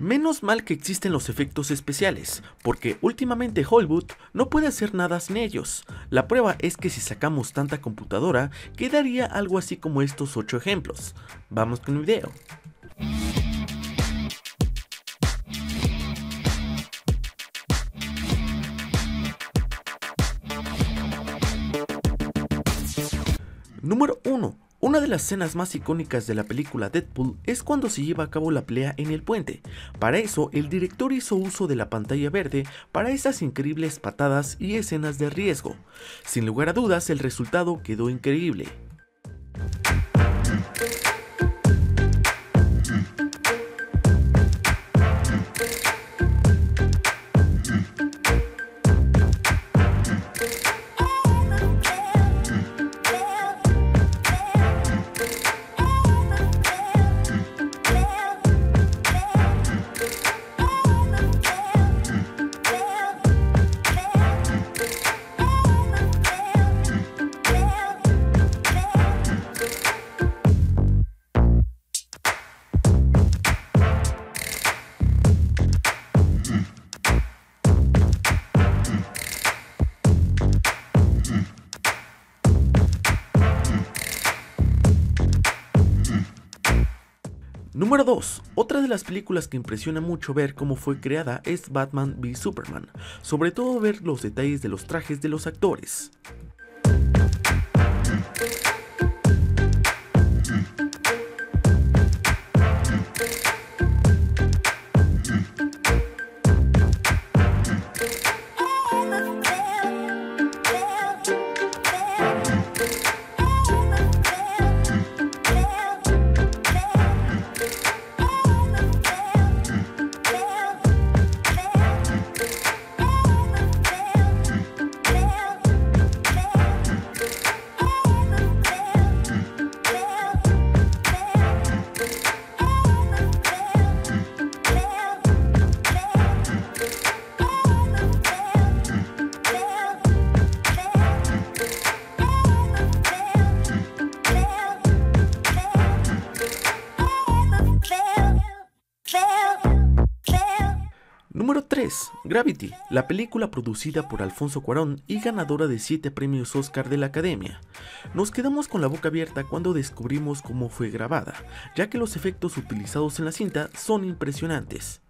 Menos mal que existen los efectos especiales, porque últimamente Hollywood no puede hacer nada sin ellos. La prueba es que si sacamos tanta computadora, quedaría algo así como estos 8 ejemplos. Vamos con el video. Número 1. Una de las escenas más icónicas de la película Deadpool es cuando se lleva a cabo la pelea en el puente. Para eso, el director hizo uso de la pantalla verde para esas increíbles patadas y escenas de riesgo. Sin lugar a dudas, el resultado quedó increíble. Número 2. Otra de las películas que impresiona mucho ver cómo fue creada es Batman v Superman, sobre todo ver los detalles de los trajes de los actores. 3. Gravity, la película producida por Alfonso Cuarón y ganadora de 7 premios Oscar de la Academia. Nos quedamos con la boca abierta cuando descubrimos cómo fue grabada, ya que los efectos utilizados en la cinta son impresionantes.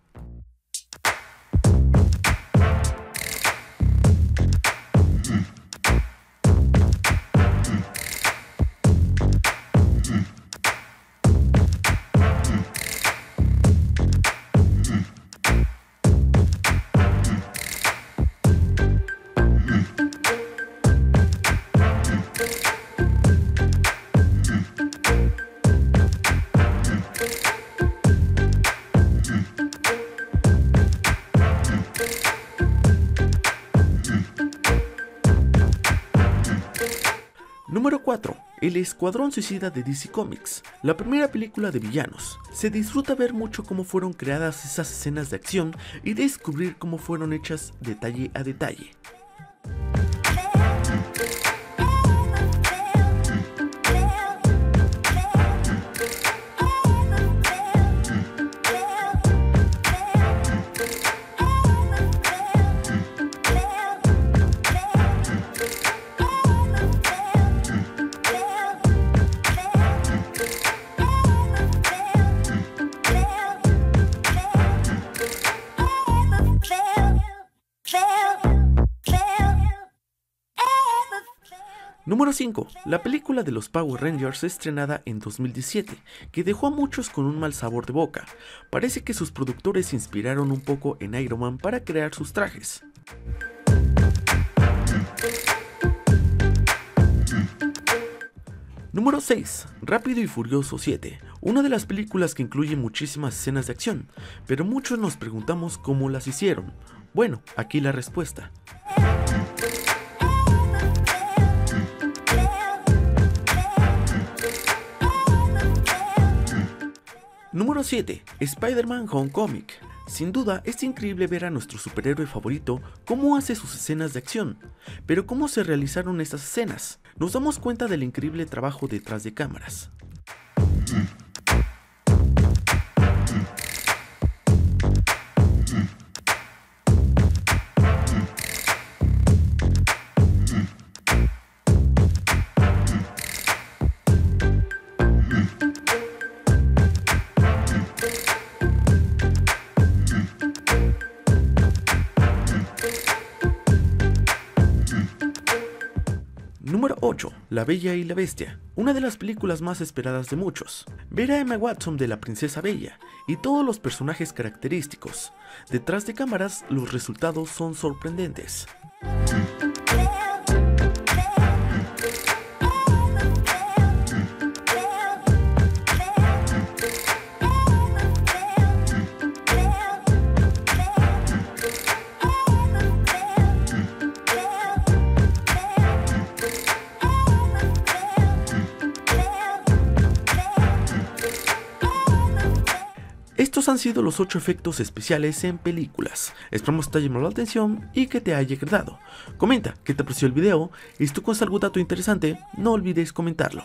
Número 4. El Escuadrón Suicida de DC Comics, la primera película de villanos. Se disfruta ver mucho cómo fueron creadas esas escenas de acción y descubrir cómo fueron hechas detalle a detalle. Número 5. La película de los Power Rangers estrenada en 2017, que dejó a muchos con un mal sabor de boca. Parece que sus productores se inspiraron un poco en Iron Man para crear sus trajes. Número 6. Rápido y Furioso 7. Una de las películas que incluye muchísimas escenas de acción, pero muchos nos preguntamos cómo las hicieron. Bueno, aquí la respuesta. Número 7. Spider-Man Homecoming. Sin duda, es increíble ver a nuestro superhéroe favorito cómo hace sus escenas de acción. Pero ¿cómo se realizaron estas escenas? Nos damos cuenta del increíble trabajo detrás de cámaras. 8. La Bella y la Bestia, una de las películas más esperadas de muchos. Ver a Emma Watson de la Princesa Bella y todos los personajes característicos. Detrás de cámaras, los resultados son sorprendentes. Estos han sido los 8 efectos especiales en películas. Esperamos que te haya llamado la atención y que te haya agradado. Comenta qué te pareció el video y si tú conoces algún dato interesante, no olvides comentarlo.